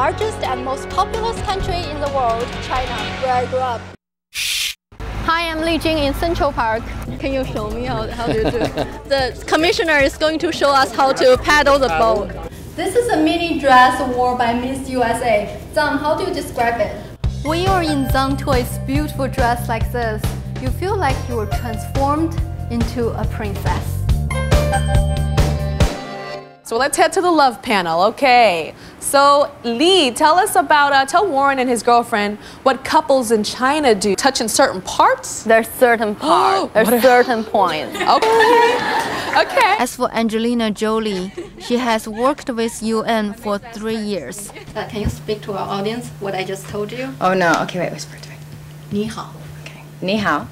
largest and most populous country in the world, China, where I grew up. Hi, I'm Li Jing in Central Park. Can you show me how, how to do The commissioner is going to show us how to paddle the boat. This is a mini dress worn by Miss USA. Zhang, how do you describe it? When you're in Zhang Tui's beautiful dress like this, you feel like you were transformed into a princess. So let's head to the love panel. Okay. So Li, tell us about, uh, tell Warren and his girlfriend what couples in China do. Touching certain parts? There's certain parts. There's certain points. Okay. okay. As for Angelina Jolie, she has worked with UN for three years. Uh, can you speak to our audience what I just told you? Oh no. Okay, wait, whisper to me. 你好. Okay. Ni hao.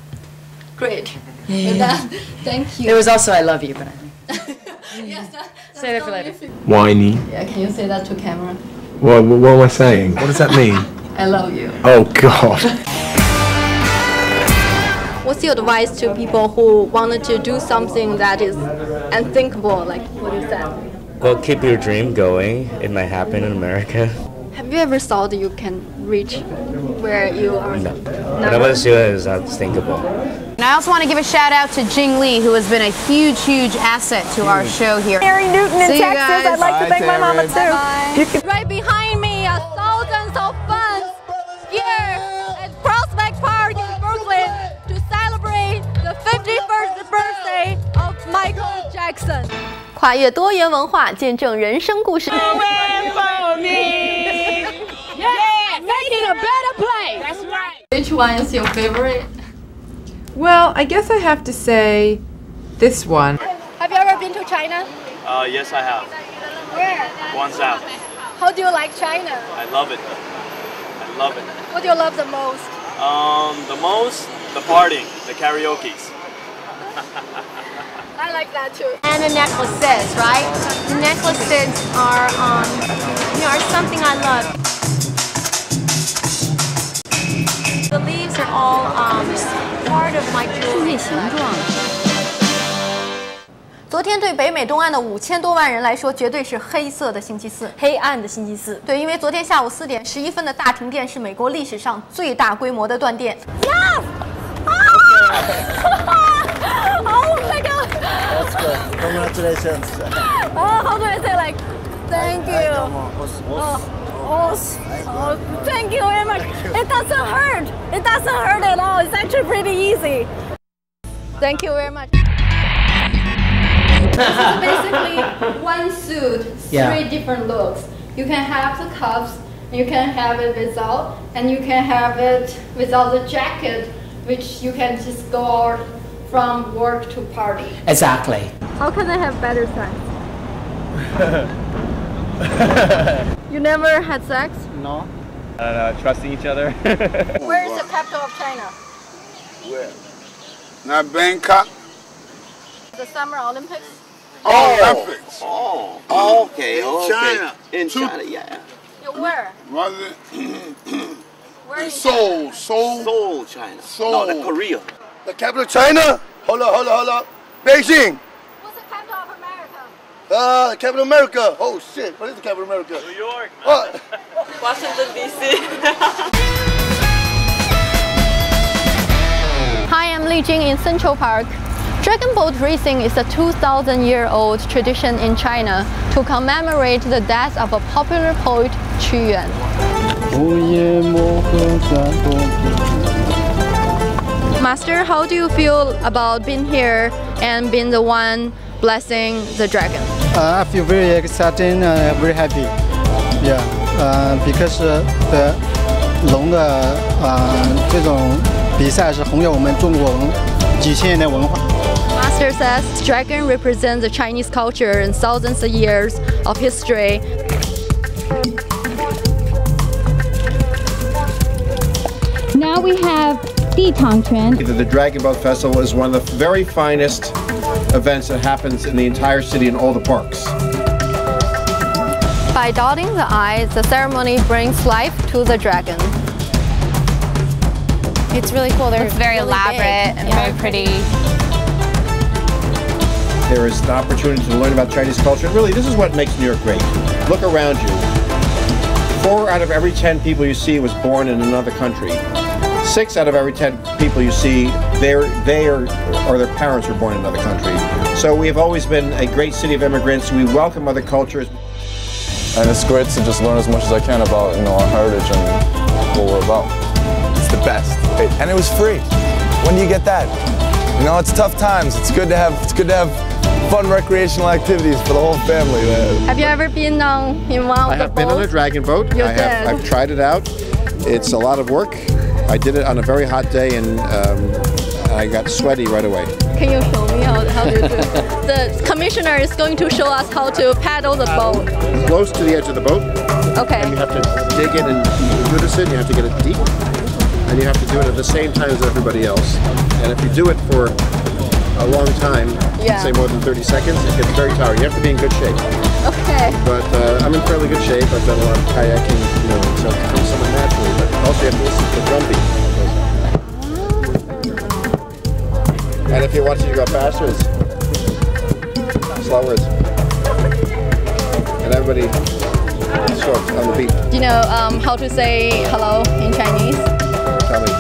Great. With that, thank you. There was also I love you, but I yes, that, Say that for later. Whiny. Yeah, can you say that to camera? What, what am I saying? What does that mean? I love you. oh, God. What's your advice to people who wanted to do something that is unthinkable, like what you said? Well, keep your dream going. It might happen in America. Have you ever thought you can reach where you are. No. no. Whatever she is, that's thinkable. And I also want to give a shout out to Jing Li, who has been a huge, huge asset to huge. our show here. Mary Newton in See Texas. I'd like Bye, to thank Terrence. my mama too. Bye -bye. right behind me, a thousands of fans here at Prospect Park in Brooklyn to celebrate the 51st birthday of Michael Jackson. 跨越多元文化，见证人生故事。Which one is your favorite? Well, I guess I have to say this one. Have you ever been to China? Uh, yes, I have. Where? Guangzhou. How do you like China? I love it. I love it. What do you love the most? Um, the most, the partying, the karaoke's. I like that too. And the necklaces, right? The necklaces are, um, you know, are something I love. Part of my jewelry. 昨天对北美东岸的五千多万人来说，绝对是黑色的星期四，黑暗的星期四。对，因为昨天下午四点十一分的大停电是美国历史上最大规模的断电。Yes! oh my god! That's good. Congratulations. Oh, how do I say like, thank you? Oh, oh, thank you very much. It doesn't hurt. It doesn't hurt at all. It's actually pretty easy. Thank you very much. this is basically one suit, Yeah. three different looks. You can have the cuffs, you can have it without, and you can have it without the jacket, which you can just go out from work to party. Exactly. How can I have better sex? you never had sex? No. Uh, trusting each other. Where is the capital of China? Where? Not Bangkok. The Summer Olympics? Olympics. Oh. Okay. In okay. China. In Two- China, yeah. Yeah, where? Was it? Where is Seoul. Seoul. Seoul, China. Seoul. No, the Korea. The capital of China? Hold up, hold up, hold up. Beijing. What's the capital of America? Uh, the capital of America. Oh shit. What is the capital of America? New York. What? Washington, D.C. Hi, I'm Li Jing in Central Park. Dragon boat racing is a 2,000 year old tradition in China to commemorate the death of a popular poet Qu Yuan. Master, how do you feel about being here and being the one blessing the dragon? Uh, I feel very excited and very happy. Yeah, uh, because uh, the 龙的呃这种比赛是弘扬我们中国文几千年的文化。 Master says dragon represents the Chinese culture and thousands of years of history. Now we have Di Tongquan. The Dragon Boat Festival is one of the very finest events that happens in the entire city and all the parks. By dotting the I's, the ceremony brings life to the dragon. It's really cool. They're It's very really elaborate big. and Yeah. very pretty. There is an opportunity to learn about Chinese culture. Really, this is what makes New York great. Look around you. Four out of every ten people you see was born in another country. Six out of every ten people you see, they're, they are, or their parents were born in another country. So we have always been a great city of immigrants. We welcome other cultures. And it's great to just learn as much as I can about you know our heritage and what we're about. It's the best, and it was free. When do you get that? You know, it's tough times. It's good to have. It's good to have fun recreational activities for the whole family. Man. Have you ever been on in one of I the have been on a dragon boat. You I have. I've tried it out. It's a lot of work. I did it on a very hot day and um, I got sweaty right away. Can you show me how, how you do it? The commissioner is going to show us how to paddle the boat. Close to the edge of the boat. Okay. And you have to dig in and do this in. You have to get it deep. And you have to do it at the same time as everybody else. And if you do it for a long time, Yeah. say more than 30 seconds, it gets very tiring. You have to be in good shape. Okay. But uh, I'm in fairly good shape. I've done a lot of kayaking, you know, so it comes somewhat naturally. But also you have to listen to the drum beat. And if you want to go faster, it's slower. And everybody short on the beat. Do you know um, how to say hello in Chinese? Tell me.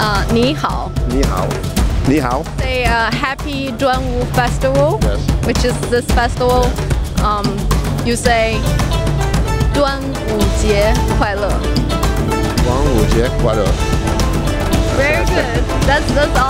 Uh, 你好. Ni hao. Ni hao. Say uh, Happy Duanwu Festival, yes. which is this festival. Um, you say Duanwu Jie Kuai Le. Duanwu Jie Kuai Le. Very good. That's that's all.